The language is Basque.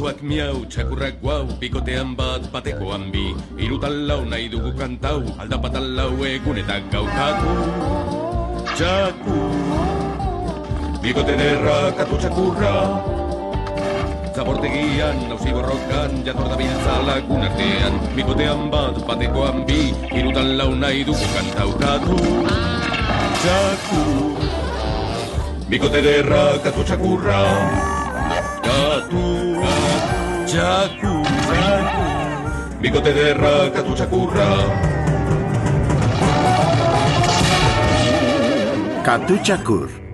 Txaloak miau, txakurrak guau, bikotean bat batekoan bi. Irutan lau nahi dugu kantau, aldapatan lau egunetan gau Katu, txaku, bikote derra, txakurra. Zabortegian, nauzi borrokan, jator da biltza lagun artean. Bikotean bat batekoan bi, irutan lau nahi dugu kantau txaku, bikote derra, txakurra txaku, txaku Bikote derra, katu txakurra Katu txakur.